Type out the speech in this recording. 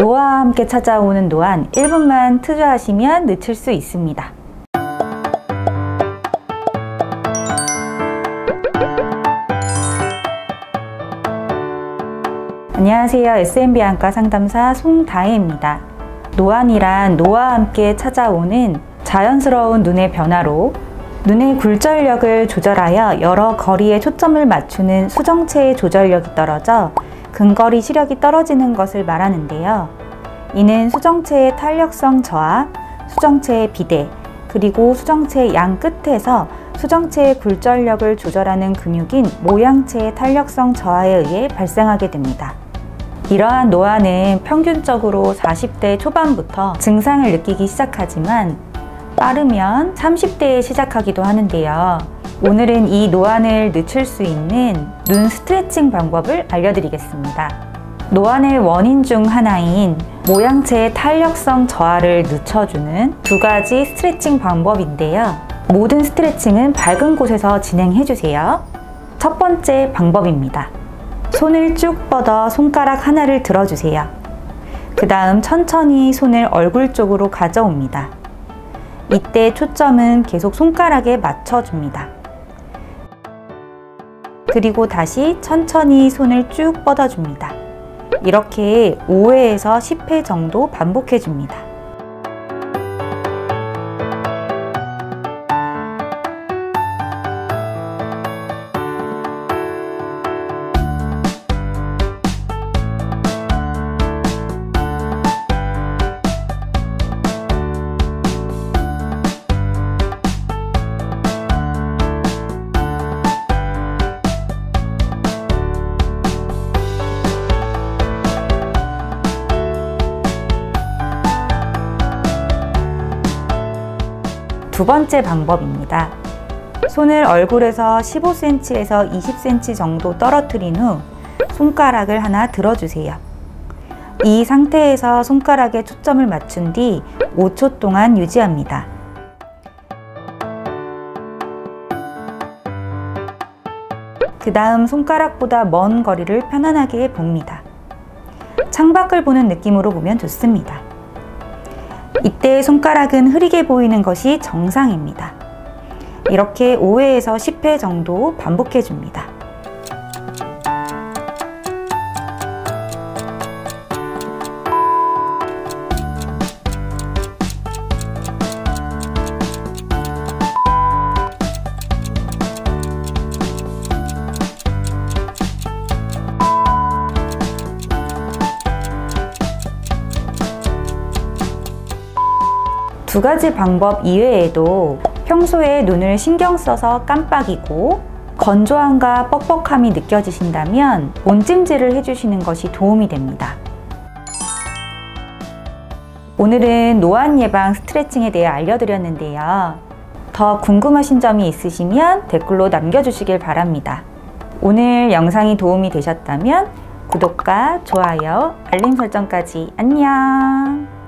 노화와 함께 찾아오는 노안 1분만 투자하시면 늦출 수 있습니다. 안녕하세요. SMB 안과 상담사 송다혜입니다. 노안이란 노화와 함께 찾아오는 자연스러운 눈의 변화로 눈의 굴절력을 조절하여 여러 거리에 초점을 맞추는 수정체의 조절력이 떨어져 근거리 시력이 떨어지는 것을 말하는데요. 이는 수정체의 탄력성 저하, 수정체의 비대, 그리고 수정체의 양 끝에서 수정체의 굴절력을 조절하는 근육인 모양체의 탄력성 저하에 의해 발생하게 됩니다. 이러한 노화는 평균적으로 40대 초반부터 증상을 느끼기 시작하지만 빠르면 30대에 시작하기도 하는데요. 오늘은 이 노안을 늦출 수 있는 눈 스트레칭 방법을 알려드리겠습니다. 노안의 원인 중 하나인 모양체의 탄력성 저하를 늦춰주는 두 가지 스트레칭 방법인데요. 모든 스트레칭은 밝은 곳에서 진행해주세요. 첫 번째 방법입니다. 손을 쭉 뻗어 손가락 하나를 들어주세요. 그 다음 천천히 손을 얼굴 쪽으로 가져옵니다. 이때 초점은 계속 손가락에 맞춰줍니다. 그리고 다시 천천히 손을 쭉 뻗어줍니다. 이렇게 5회에서 10회 정도 반복해줍니다. 두 번째 방법입니다. 손을 얼굴에서 15cm에서 20cm 정도 떨어뜨린 후 손가락을 하나 들어주세요. 이 상태에서 손가락에 초점을 맞춘 뒤 5초 동안 유지합니다. 그 다음 손가락보다 먼 거리를 편안하게 봅니다. 창밖을 보는 느낌으로 보면 좋습니다. 이때 손가락은 흐리게 보이는 것이 정상입니다. 이렇게 5회에서 10회 정도 반복해 줍니다. 두 가지 방법 이외에도 평소에 눈을 신경 써서 깜빡이고 건조함과 뻑뻑함이 느껴지신다면 온찜질을 해주시는 것이 도움이 됩니다. 오늘은 노안 예방 스트레칭에 대해 알려드렸는데요. 더 궁금하신 점이 있으시면 댓글로 남겨주시길 바랍니다. 오늘 영상이 도움이 되셨다면 구독과 좋아요, 알림 설정까지 안녕!